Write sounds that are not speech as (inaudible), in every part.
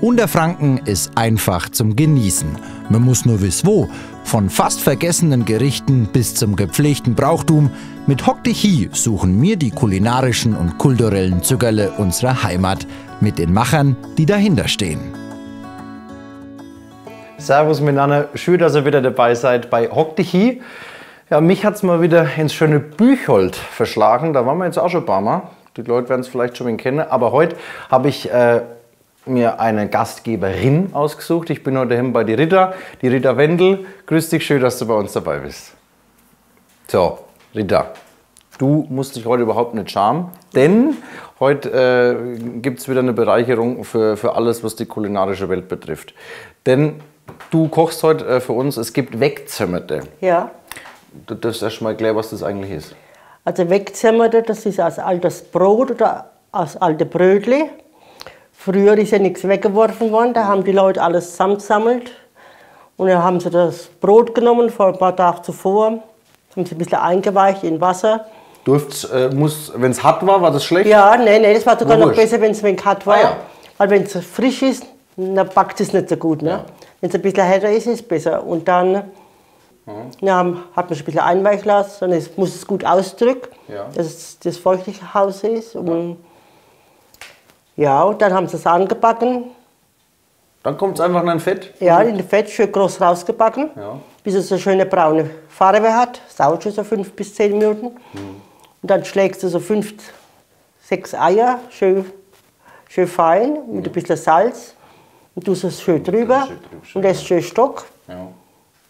Unterfranken ist einfach zum Genießen. Man muss nur wissen wo. Von fast vergessenen Gerichten bis zum gepflegten Brauchtum. Mit Hock dich Hi suchen wir die kulinarischen und kulturellen Zügerle unserer Heimat mit den Machern, die dahinter stehen. Servus miteinander, schön, dass ihr wieder dabei seid bei Hock dich Hi. Ja, mich hat es mal wieder ins schöne Büchold verschlagen. Da waren wir jetzt auch schon ein paar Mal. Die Leute werden es vielleicht schon kennen. Aber heute habe ich äh, mir eine Gastgeberin ausgesucht. Ich bin heute hin bei die Rita, die Rita Wendel. Grüß dich, schön, dass du bei uns dabei bist. So, Rita, du musst dich heute überhaupt nicht schamen, denn heute äh, gibt es wieder eine Bereicherung für, für alles, was die kulinarische Welt betrifft. Denn du kochst heute äh, für uns, es gibt Wegzimmerte. Ja, Du darfst erst mal erklären, was das eigentlich ist. also Wegzimmerte, das ist aus altes Brot oder aus alte Brötli. Früher ist ja nichts weggeworfen worden, da haben die Leute alles zusammengesammelt. Und dann haben sie das Brot genommen, vor ein paar Tagen zuvor, haben sie ein bisschen eingeweicht in Wasser. Durft's, äh, muss, wenn es hart war, war das schlecht? Ja, nee, nee, das war sogar Na, noch besser, wenn es wenig hart war. Ah, ja. Weil wenn es frisch ist, dann backt es nicht so gut. Ne? Wenn es ein bisschen härter ist, ist es besser. Und dann ja, hat man es ein bisschen einweichen lassen, dann muss es gut ausdrücken, Ja. dass es das feuchtliche Haus ist. Und ja, und dann haben sie es angebacken. Dann kommt es einfach in ein Fett. Ja, in das Fett schön groß rausgebacken, Ja. bis es eine schöne braune Farbe hat. Dauert schon so fünf bis zehn Minuten. Und dann schlägst du so fünf, sechs Eier, schön, schön fein, mit ein bisschen Salz. Und tust es schön drüber schön drüber, und lässt schön Stock. Ja.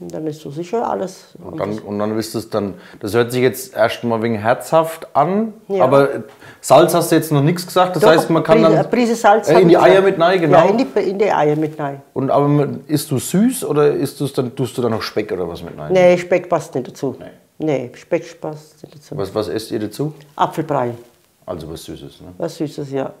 Und dann ist so sicher alles. Und dann, und dann wisst es dann, das hört sich jetzt erstmal wegen herzhaft an, Ja. aber Salz hast du jetzt noch nichts gesagt. Das Doch, heißt, man kann Prise- dann eine Prise Salz äh, in die Eier gesagt. mit rein, genau. Ja, in die, in die Eier mit rein. und aber isst du süß oder isst du's dann, tust du dann noch Speck oder was mit rein? Nee, Speck passt nicht dazu. Nee. Nee, Speck passt nicht dazu. Was, was esst ihr dazu? Apfelbrei, Also was Süßes. Ne? was Süßes, ja.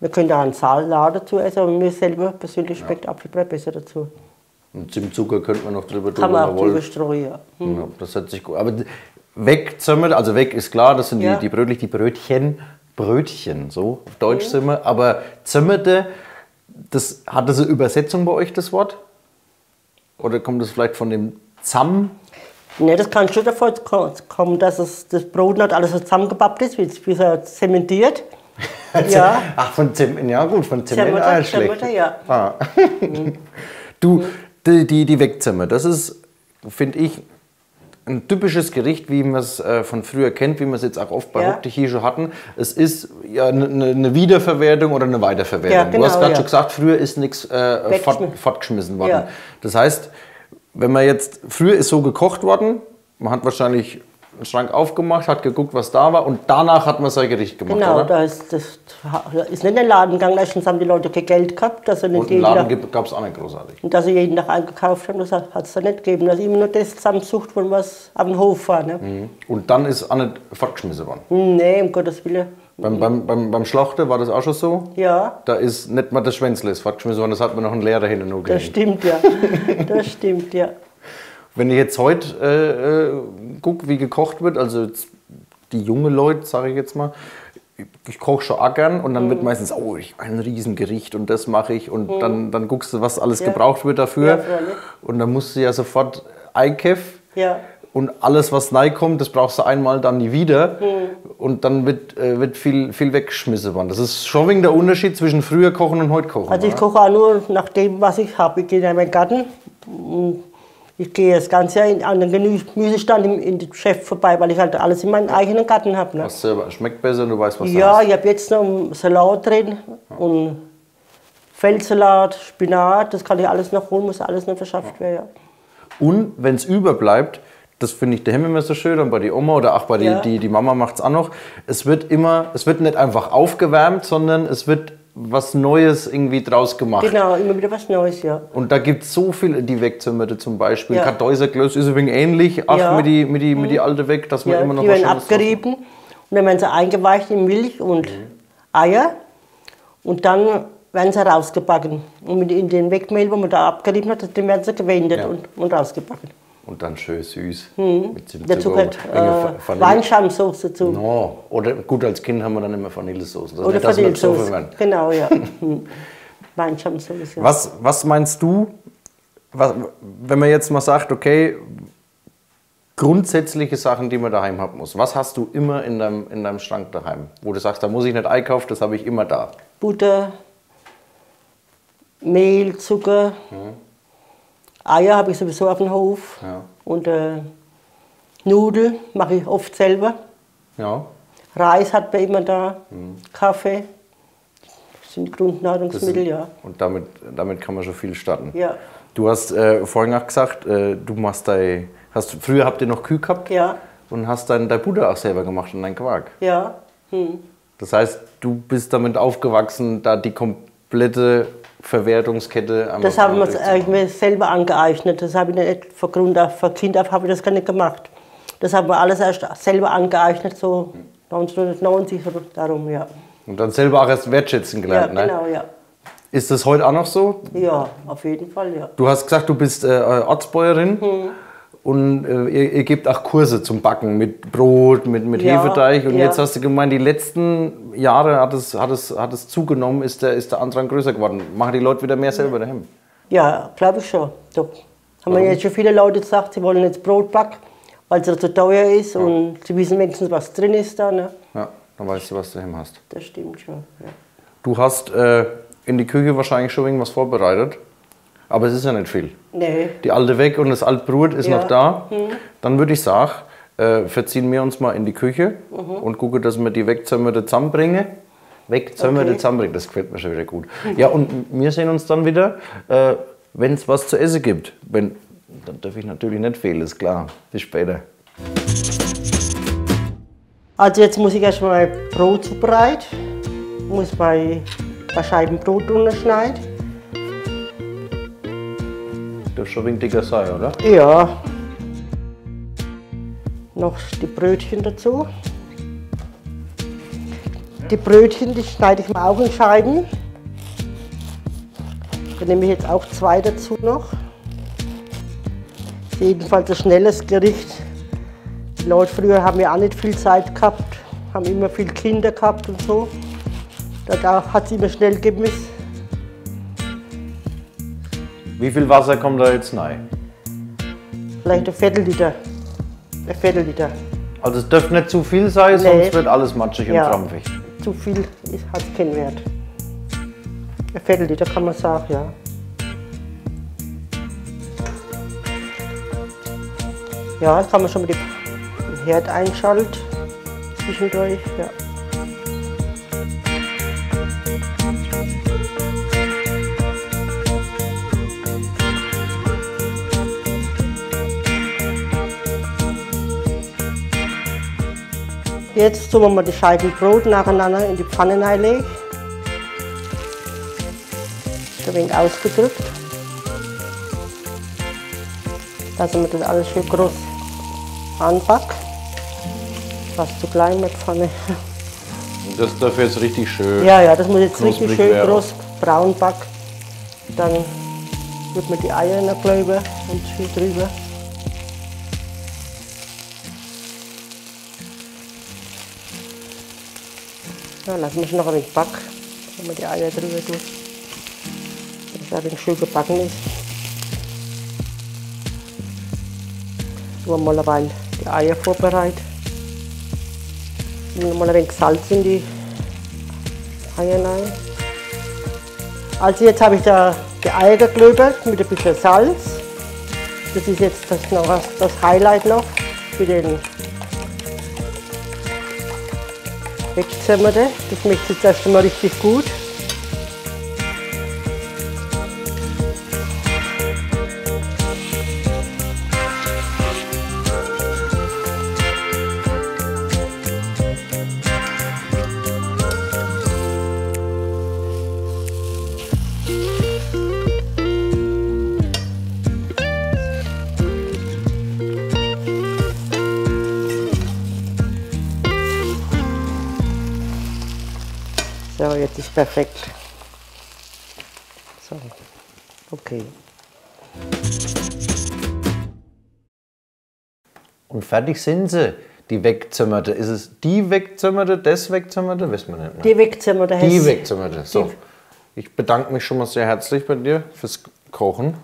Wir können auch einen Salat dazu essen, aber mir selber persönlich schmeckt Apfelbrei besser dazu. Und Zimtzucker könnte man noch drüber tun, Kann man wenn auch drüber streuen, ja. Ja, das hört sich gut. Aber d- wegzimmert, also weg ist klar, das sind Ja. die, die Brötlich, die Brötchen, Brötchen, so auf Deutsch Mhm. sind wir. Aber zimmerte, das hat das eine Übersetzung bei euch, das Wort? Oder kommt das vielleicht von dem Zamm? Nee, das kann schon davor ko- kommen, dass es, das Brot nicht alles so zusammengebappt ist, wie es zementiert. (laughs) Ja. Ach, von Zement, ja gut, von Zement, Zimmerter, ah, schlecht. Zimmerter, ja. Ah. (laughs) du, die, die, die Wegzimmer, das ist, finde ich, ein typisches Gericht, wie man es äh, von früher kennt, wie wir es jetzt auch oft bei Ja. Hier schon hatten. Es ist ja eine ne Wiederverwertung oder eine Weiterverwertung. Ja, du hast genau, gerade ja. schon gesagt, früher ist nichts äh, Weggeschmissen. fort, fortgeschmissen worden. Ja. Das heißt, wenn man jetzt, früher ist so gekocht worden, man hat wahrscheinlich einen Schrank aufgemacht, hat geguckt, was da war und danach hat man sein Gericht gemacht, Genau, oder? da ist, das da ist nicht in den Laden gegangen, erstens haben die Leute kein Geld gehabt, dass sie nicht Und einen Laden gab es auch nicht großartig. und dass sie jeden Tag eingekauft haben, das hat es da nicht gegeben. Dass immer nur das zusammensucht, von was am Hof war. Ne? Und dann ist auch nicht fortgeschmissen worden. Nee, um Gottes Willen. Beim, beim, beim, beim Schlachter war das auch schon so. Ja, Da ist nicht mal das Schwänzle ist fortgeschmissen worden, das hat man noch einen Lehrer hinten noch (laughs) das stimmt, ja. Das stimmt, ja. Wenn ich jetzt heute äh, äh, gucke, wie gekocht wird, also die junge Leute, sage ich jetzt mal, ich koche schon auch gern und dann Mhm. wird meistens, oh, ich, ein Riesengericht und das mache ich und dann, dann guckst du, was alles Mhm. Ja. gebraucht wird dafür Ja, und dann musst du ja sofort einkaufen Ja. und alles, was neu kommt, das brauchst du einmal, dann nie wieder. Mhm. Und dann wird, äh, wird viel, viel weggeschmissen worden. Das ist schon wegen der Unterschied zwischen früher kochen und heute kochen. Also ich koche auch nur nach dem, was ich habe. Ich gehe in meinen Garten. und Ich gehe das ganze Jahr in, an den Gemüsestand in, in dem Geschäft vorbei, weil ich halt alles in meinem eigenen Garten habe. Ne? Was selber schmeckt besser, du weißt, was Ja, ich habe jetzt noch Salat drin und Feldsalat, Spinat, das kann ich alles noch holen, muss alles noch verschafft werden. Ja. hast. Und wenn es überbleibt, das finde ich daheim immer so schön und bei die Oma oder auch bei die, Ja. die, die Mama macht es auch noch, es wird immer, es wird nicht einfach aufgewärmt, sondern es wird was Neues irgendwie draus gemacht. Genau, immer wieder was Neues, ja. Und da gibt es so viel, die Wegzimmerte zum Beispiel. Ja. Kartäuserklöß ist ein wenig ähnlich, auch Ja. Mhm. mit die, mit die, mit die alte weg, dass man ja immer noch die werden abgerieben und dann werden sie eingeweicht in Milch und Mhm. Eier. Und dann werden sie rausgebacken. Und in den Wegmehl, wo man da abgerieben hat, den werden sie gewendet Ja. und, und rausgebacken. Und dann schön süß. Mit Zimtzucker Dazu gehört äh, Weinschaumsoße dazu. No. Oder gut, als Kind haben wir dann immer Vanillesoße. Das Oder Vanillesoße. Genau, ja. (laughs) Hm. Weinschaumsoße. Ja. Was, was meinst du, was, wenn man jetzt mal sagt, okay, grundsätzliche Sachen, die man daheim haben muss. Was hast du immer in deinem, in deinem Schrank daheim? Wo du sagst, da muss ich nicht einkaufen, das habe ich immer da. Butter, Mehl, Zucker, Eier habe ich sowieso auf dem Hof. Ja. Und äh, Nudeln mache ich oft selber. Ja. Reis hat man immer da. Mhm. Kaffee. Das sind Grundnahrungsmittel, ja. Und damit, damit kann man schon viel starten. Ja. Du hast äh, vorhin auch gesagt, äh, du machst dein, hast, früher habt ihr noch Kühe gehabt Ja, und hast dein, dein Butter auch selber gemacht und dein Quark. ja. Hm. Das heißt, du bist damit aufgewachsen, da die komplette Verwertungskette Das haben wir durchzu- eigentlich mir selber angeeignet. Das habe ich nicht von Grund auf, von Kind auf habe ich das gar nicht gemacht. Das haben wir alles erst selber angeeignet, so 1990 so darum, ja. Und dann selber auch erst wertschätzen Ja, gelernt. ne? genau, ja. Ist das heute auch noch so? Ja, auf jeden Fall, ja. Du hast gesagt, du bist äh, Ortsbäuerin Hm. Und äh, ihr, ihr gebt auch Kurse zum Backen mit Brot, mit, mit Ja, Hefeteig. Und ja. jetzt hast du gemeint, die letzten Jahre hat es, hat es, hat es zugenommen, ist der, ist der Andrang größer geworden. Machen die Leute wieder mehr selber daheim? Ja, glaube ich schon. Doch. Haben mir jetzt schon viele Leute gesagt, sie wollen jetzt Brot backen, weil es zu teuer ist und sie wissen wenigstens, was drin ist da. Ne? Ja, dann weißt du, was du daheim hast. Das stimmt schon. Ja. Du hast äh, in die Küche wahrscheinlich schon irgendwas vorbereitet, aber es ist ja nicht viel. Nee, Die alte weg und das alte Brot ist Ja. noch da. Dann würde ich sagen, äh, verziehen wir uns mal in die Küche und gucken, dass wir die Wegzömmerte zusammenbringen. Wegzömmerte Okay. zusammenbringen, das gefällt mir schon wieder gut. Ja, und wir sehen uns dann wieder, äh, wenn es was zu essen gibt. Wenn, dann darf ich natürlich nicht fehlen, ist klar. Bis später. Also jetzt muss ich erstmal mein Brot zubereiten. Muss mein paar Scheiben Brot Darf schon ein dicker sein, oder? Ja. Noch die Brötchen dazu. Die Brötchen, die schneide ich mir auch in Scheiben. Da nehme ich jetzt auch zwei dazu noch. Jedenfalls ein schnelles Gericht. Die Leute früher haben ja auch nicht viel Zeit gehabt, haben immer viele Kinder gehabt und so. Da, da hat es immer schnell gemisst. Wie viel Wasser kommt da jetzt rein? Vielleicht ein Viertelliter. Ein Viertelliter. Also es dürfte nicht zu viel sein, Nee. sonst wird alles matschig und Ja. krampfig. Zu viel hat keinen Wert. Ein Viertelliter kann man sagen, ja. Ja, jetzt kann man schon mal die- den Herd einschalten. Zwischendurch, ja. Jetzt tun wir mal die Scheiben Brot nacheinander in die Pfanne reinlegen. Ist ein wenig ausgedrückt. Lassen wir das alles schön groß anbacken. Fast zu klein mit Pfanne. Das darf jetzt richtig schön. Ja, ja, das muss jetzt richtig schön werden. groß braun backen. Dann wird man die Eier noch drüber und schön drüber. Ja, wir es noch ein wenig backen, wenn man die Eier drüber tut. Dass es ein schön gebacken ist. Tun wir mal eine Weile die Eier vorbereiten. Wir mal ein wenig Salz in die Eier rein. Also jetzt habe ich da die Eier geklöbert mit ein bisschen Salz. Das ist jetzt das, noch, das Highlight noch für den Wegzimmerte. Das schmeckt jetzt erst einmal richtig gut. So, jetzt ist perfekt. So. Okay. Und fertig sind sie, die wegzimmerte. Ist es die wegzimmerte, das wegzimmerte? Wissen wir nicht mehr. Die Wegzimmer, der Die heißt- wegzimmerte. So. Ich bedanke mich schon mal sehr herzlich bei dir fürs Kochen,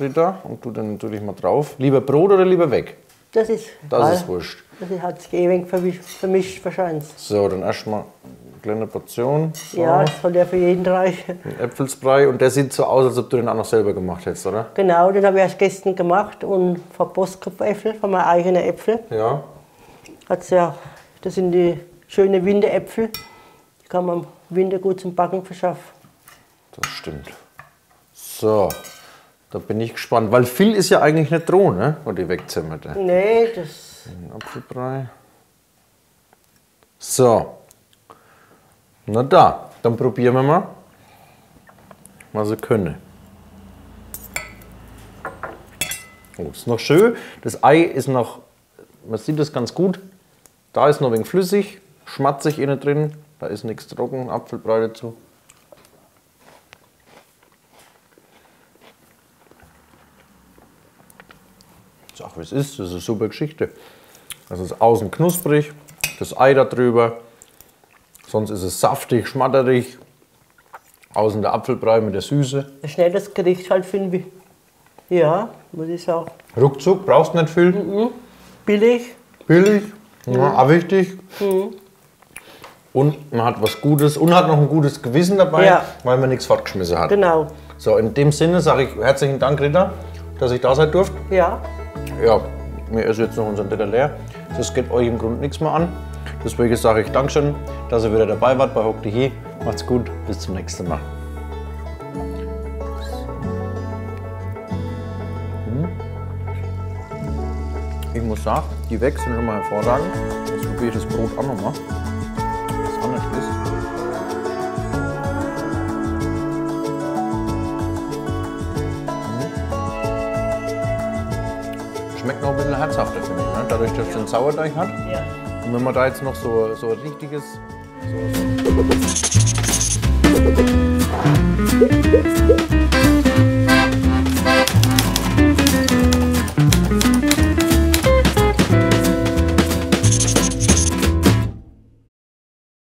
Rita. Und du dann natürlich mal drauf. Lieber Brot oder lieber weg? Das ist. Das ist wurscht. Das hat sich ewig vermischt, vermischt wahrscheinlich. So, dann erstmal eine kleine Portion. So. Ja, das soll ja für jeden reichen. Ein Äpfelsbrei. Und der sieht so aus, als ob du den auch noch selber gemacht hättest, oder? Genau, den habe ich erst gestern gemacht und von Bosskopfäpfel, von meinen eigenen Äpfel. Ja. Hat's ja, das sind die schönen Winteräpfel. Die kann man im Winter gut zum Backen verschaffen. Das stimmt. So, da bin ich gespannt. Weil viel ist ja eigentlich nicht droh, ne? Wo die wegzimmerte. Nee, das. Ein Apfelbrei. So. Na da, dann probieren wir mal, was sie können. Oh, ist noch schön. Das Ei ist noch, man sieht das ganz gut. Da ist noch ein wenig flüssig, schmatzig innen drin. Da ist nichts trocken, Apfelbrei dazu. Sag, wie es ist, das ist eine super Geschichte. Das ist außen knusprig, das Ei da drüber. Sonst ist es saftig, schmatterig. Außen der Apfelbrei mit der Süße. Ein schnelles Gericht halt finde ich. Ja, muss ich sagen. Ruckzuck, brauchst nicht viel. Billig. Billig, ja, auch wichtig. Und man hat was Gutes und hat noch ein gutes Gewissen dabei, Ja. weil man nichts fortgeschmissen hat. Genau. So, in dem Sinne sage ich herzlichen Dank, Rita, dass ich da sein durfte. Ja. Ja, mir ist jetzt noch unser Teller leer. Das geht euch im Grunde nichts mehr an. Deswegen sage ich Dankeschön, dass ihr wieder dabei wart bei Hock. Macht's gut, bis zum nächsten Mal. Hm. Ich muss sagen, die weg sind schon mal hervorragend. Jetzt probiere ich das Brot auch noch Schmeckt noch ein bisschen herzhafter, finde ich. Ne? Dadurch, dass es den Sauerteig hat. Ja. Und wenn man da jetzt noch so, so richtiges. So, so